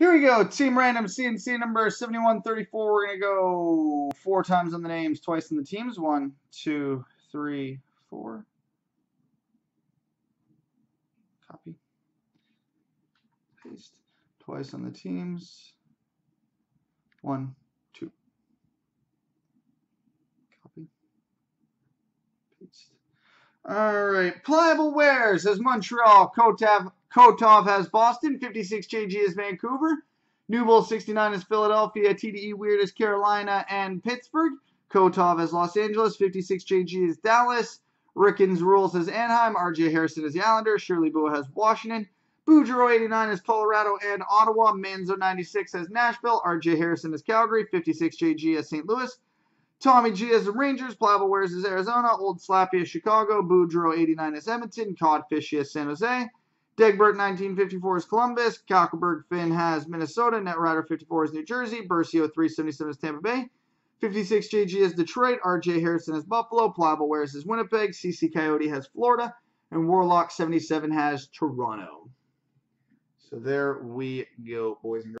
Here we go. Team random CNC number 7134. We're going to go four times on the names, twice on the teams. One, two, three, four. Copy. Paste. Twice on the teams. One, two. Copy. Paste. All right. Pliable Wares has Montreal. Kotov, Kotov has Boston. 56 JG is Vancouver. Newbold 69 is Philadelphia. TDE Weird is Carolina and Pittsburgh. Kotov has Los Angeles. 56 JG is Dallas. Rickens Rules has Anaheim. RJ Harrison is the Islanders. Shirley Boo has Washington. Boudreaux 89 is Colorado and Ottawa. Manzo 96 has Nashville. RJ Harrison is Calgary. 56 JG is St. Louis. Tommy G is the Rangers. Pliable Wares is Arizona. Old Slappy is Chicago. Boudreaux 89 is Edmonton. Codfish is San Jose. Degbert 1954 is Columbus. Kockelberg Finn has Minnesota. Netrider 54 is New Jersey. Bercio 377 is Tampa Bay. 56 JG is Detroit. RJ Harrison is Buffalo. Pliable Wares is Winnipeg. CC Coyote has Florida. And Warlock 77 has Toronto. So there we go, boys and girls.